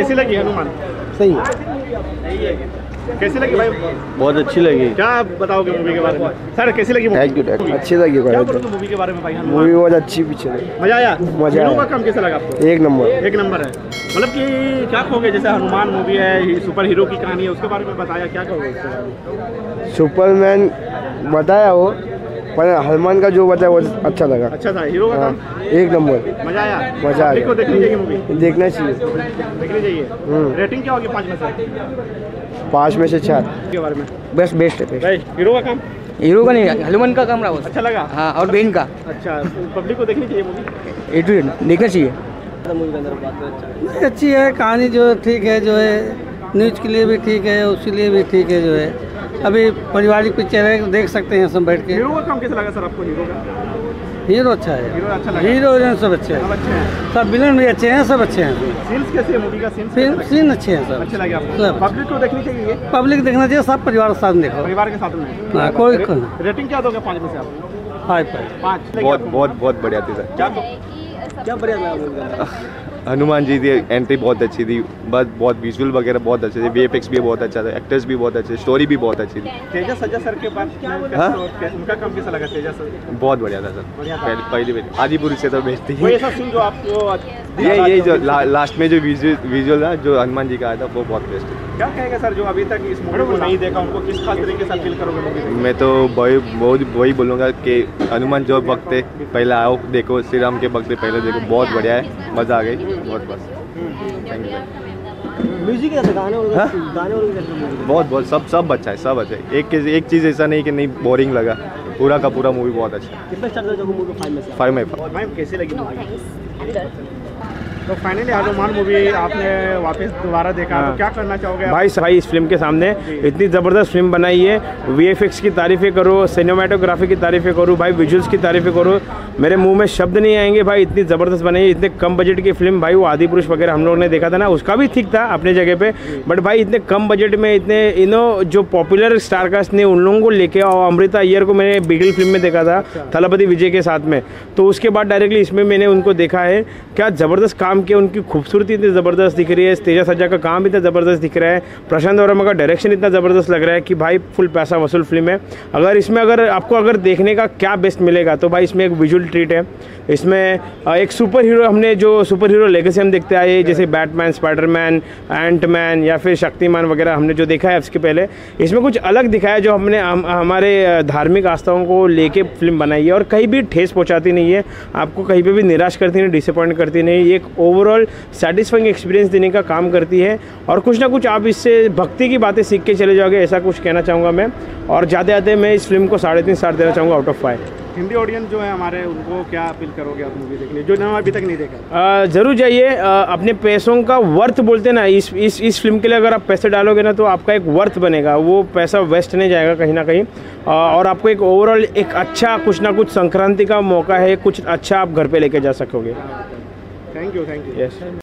कैसी लगी हनुमान? सही है। कैसी लगी भाई? बहुत अच्छी लगी। क्या बताओगे मूवी के बारे में? सर कैसी लगी थैंक यू अच्छी लगी क्या मूवी के बारे में भाई मूवी बहुत अच्छी पिक्चर है। मज़ा आया? मज़ा आया। का काम कैसा लगा आपको? एक नंबर। एक नंबर है। मतलब कि क्या कहोगे? जैसे हनुमान मूवी है सुपर हीरो की कहानी है उसके बारे में बताया क्या कहोगे? सुपरमैन बताया वो पर हनुमान का जो बताया वो अच्छा लगा। अच्छा था हीरो का हाँ, काम एक नंबर। मज़ा आया। मज़ा आ Public को देखनी चाहिए मूवी देखना चाहिए। देखनी चाहिए। हम्म। रेटिंग क्या होगी पाँच में से? पाँच में से चार। के बारे में। बेस्ट बेस्ट है हीरो का काम? हीरो का नहीं हनुमान का काम रहा वो। अच्छा लगा? हाँ और बेन का। अच्छा पब्लिक को देखनी चाहिए मूवी ए टू देखना चाहिए। अच्छी है कहानी जो ठीक है जो है न्यूज़ के लिए भी ठीक है उसके लिए भी ठीक है जो है। अभी पारिवारिक पिक्चर है देख सकते हैं सब बैठ के। हीरो का काम कैसा लगा सर आपको हीरो का? हीरो अच्छा है। हीरो अच्छा लगा। हीरो हीरोइन सब अच्छे हैं। अच्छे हैं। सब विलन भी अच्छे हैं सब अच्छे हैं। सीन्स कैसे है मूवी का सीन्स फ़िल्म सीन अच्छे हैं अच्छे लगे आपको? सब। पब्लिक को देखनी चाहिए पब्लिक देखना चाहिए सब परिवार के साथ देखो। परिवार के साथ में? हाँ, कोई रेटिंग क्या दोगे पाँच में से आप? हाई फाई पाँच। बहुत बहुत बहुत बढ़िया थी सर। क्या क्या बढ़िया लगा हनुमान जी की एंट्री बहुत अच्छी थी। बस बहुत विजुअल वगैरह बहुत अच्छे थे। वी भी बहुत अच्छा था। एक्टर्स भी बहुत अच्छे स्टोरी भी बहुत अच्छी थी। तेजा सर के बाद हाँ? उनका काम कैसा लगा तेजा सर? बहुत बढ़िया था सर। पहले पहली पहली आदिपुरी से तो जो आपको ये ये जो ला, लास्ट में जो विजुअल था जो हनुमान जी का आया था वो बहुत बेस्ट है क्या कहेगा सर जो अभी तक इस मूवी को नहीं देखा? उनको किस खास तरीके से फील करोगे मूवी मैं तो वही वही वही बोलूँगा कि हनुमान जो वक्त है पहले आओ देखो श्री राम के वक्त पहले देखो। बहुत बढ़िया है। मज़ा आ गई। बहुत बस थैंक यू म्यूज़िक कैसे गाने हाँ? गाने और बहुत बहुत सब सब अच्छा है सब अच्छा है। एक एक चीज़ ऐसा नहीं कि नहीं बोरिंग लगा। पूरा का पूरा मूवी बहुत अच्छा है। कितना स्टार दोगे मूवी फाइव में से? फाइव में। फाइव मैम कैसी लगी मूवी तो फाइनली हनुमान मूवी आपने वापस दोबारा देखा तो क्या करना चाहोगे भाई भाई इस फ़िल्म के सामने। इतनी ज़बरदस्त फ़िल्म बनाई है। वीएफएक्स की तारीफ़ें करो सिनेमाटोग्राफी की तारीफ़ें करो भाई विजुअल्स की तारीफ़ें करो। मेरे मुँह में शब्द नहीं आएँगे भाई इतनी ज़बरदस्त बनाई है इतने कम बजट की फ़िल्म भाई वो आदि पुरुष वगैरह हम लोग ने देखा था ना उसका भी ठीक था अपने जगह पे। बट भाई इतने कम बजट में इतने इनो जो पॉपुलर स्टारकास्ट ने उन लोगों को लेके और अमृता अय्यर को मैंने बिगल फ़िल्म में देखा था थलापति विजय के साथ में। तो उसके बाद डायरेक्टली इसमें मैंने उनको देखा है। क्या ज़बरदस्त काम किया उनकी खूबसूरती इतनी ज़बरदस्त दिख रही है तेजा सज्जा का काम इतना ज़बरदस्त दिख रहा है प्रशांत वर्मा का डायरेक्शन इतना ज़बरदस्त लग रहा है कि भाई फुल पैसा वसूल फ़िल्म है। अगर इसमें अगर आपको अगर देखने का क्या बेस्ट मिलेगा तो भाई इसमें एक विजुअल ट्रीट है। इसमें एक सुपर हीरो हमने जो सुपर हीरो लेगेसी हम देखते आए जैसे बैटमैन स्पाइडरमैन एंटमैन या फिर शक्तिमान वगैरह हमने जो देखा है उसके पहले इसमें कुछ अलग दिखाया जो हमने हम, हमारे धार्मिक आस्थाओं को लेके फ़िल्म बनाई है और कहीं भी ठेस पहुंचाती नहीं है आपको कहीं पे भी निराश करती नहीं डिसअपॉइंट करती नहीं एक ओवरऑल सेटिस्फाइंग एक्सपीरियंस देने का काम करती है। और कुछ ना कुछ आप इससे भक्ति की बातें सीख के चले जाओगे ऐसा कुछ कहना चाहूँगा मैं। और जाते जाते मैं इस फ़िल्म को साढ़े तीन स्टार देना चाहूँगा out of five Hindi audience जो है हमारे उनको क्या अपील करोगे आप मूवी देखने? जो ना अभी तक नहीं देखा। ज़रूर जाइए। अपने पैसों का वर्थ बोलते ना इस इस इस फ़िल्म के लिए अगर आप पैसे डालोगे ना तो आपका एक वर्थ बनेगा। वो पैसा वेस्ट नहीं जाएगा कहीं ना कहीं। और आपको एक ओवरऑल एक अच्छा कुछ ना कुछ संक्रांति का मौका है कुछ अच्छा आप घर पर लेके जा सकोगे। Thank you thank you yes